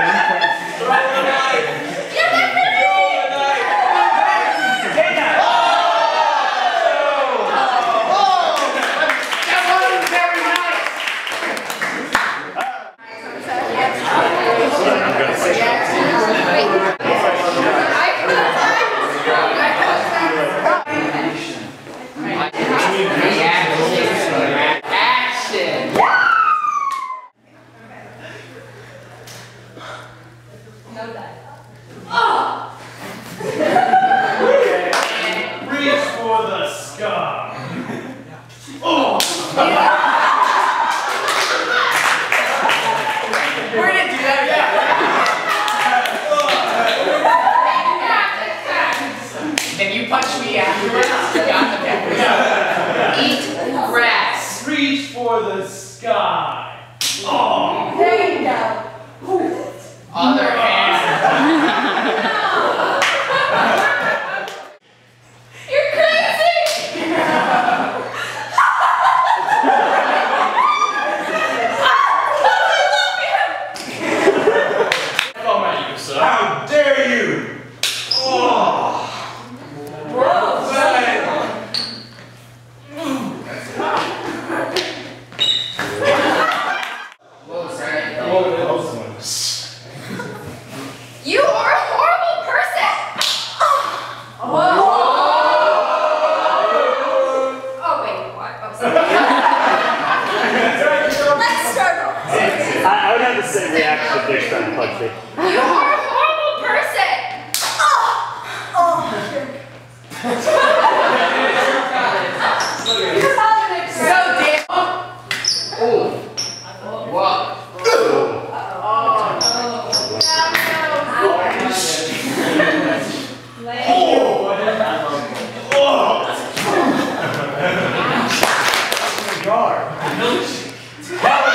Wait. Reach for the sky. We're gonna do that again. If you punch me afterwards, you got the pepper. Eat grass. Reach for the sky. Oh. There you go. Other oh. You are a horrible person! Oh. Whoa! Oh, wait, what? Oh, sorry. Let's start over. I, I would have the same reaction if they're trying to punch me. You are a horrible person! Oh, oh, You're Help!